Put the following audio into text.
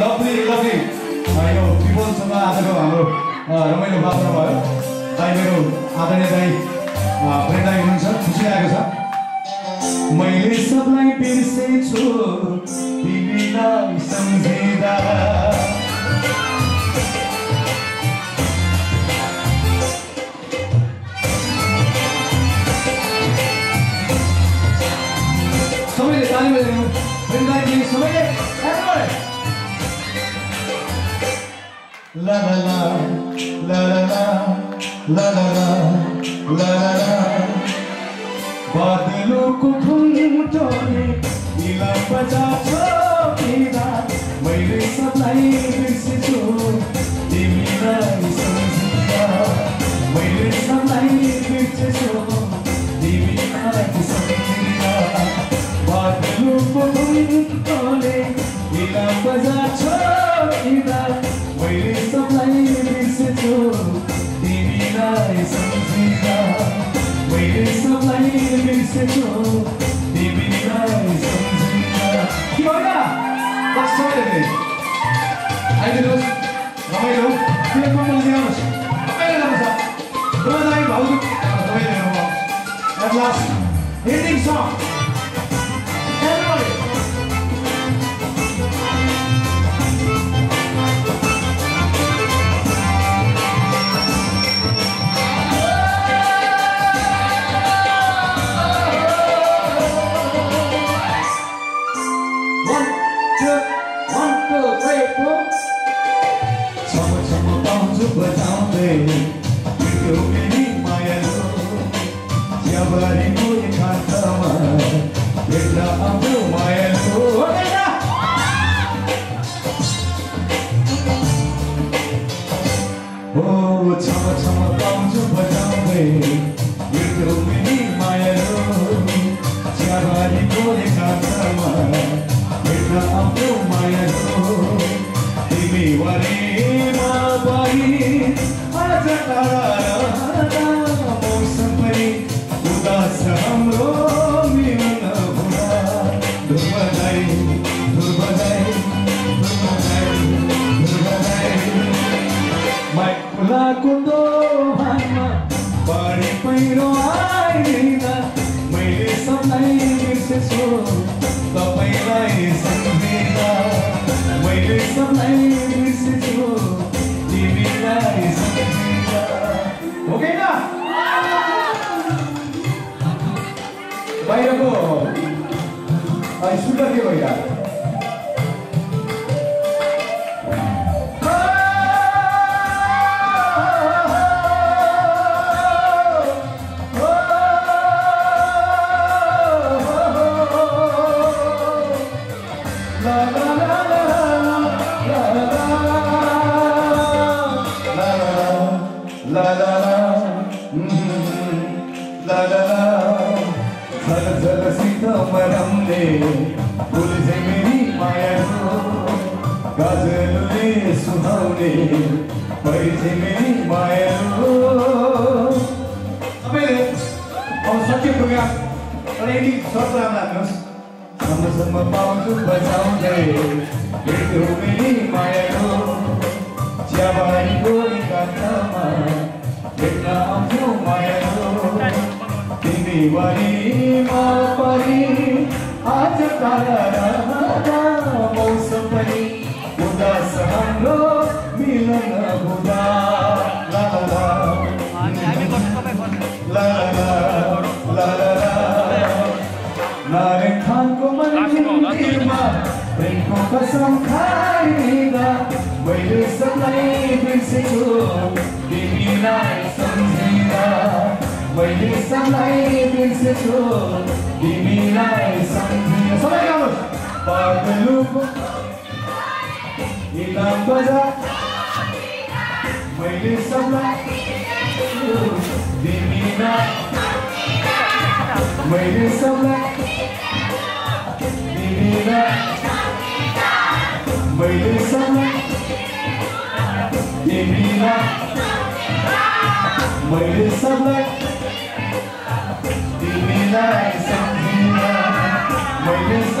Lovely lovely यो पिपलसँग आजको हाम्रो रमाइलो बात भयो दाई मेरो आदरणीय दाई दाई हुनुहुन्छ खुसी लागेको छ मैले सबलाई बिर्सेछु तिमीलाई सम्झिँदा सबैले ताली बजाउनु प्रेम दाई पनि सबैले! La la la, la la la, la la la, la la la. बादलों को घुमटोले इला बजा छोडिँदा मैले सबलाई बिर्सेछु Last ending song. I'm through my head. kundo hanma pari pairo aina maile samai birsesu tapai lai sandhena maile samai o, timi é sandhena okay na bhai ko bhai super ke bhai परमले फुल्छे मेरी मायाको गजलले सुहाउने परिछे मेरी मायाको तपाईँले अब सकियो programme तर यदि search राम्रो हाल्नुहोस् सम पाउनु बजाउँदै रुमी मायाको चियाबारीको कान्छामा भेट्न आउँथ्यौ मायाको तिमी वरिमा परि आज काला मौसम पनि उदास हाम्रो मिलन हुँदा ला ला ला ला Dareng tango man hindima Bengko kasam kainiga Wailu sanay pinsiku Diminay samjira Wailu sanay pinsiku Diminay samjira Sampai kamu Pagaluko Ilang baza Wailu sanay pinsiku Diminay Wailu sanay Mira, Melissa, Divina, Melissa, Divina, Sandina, Melissa.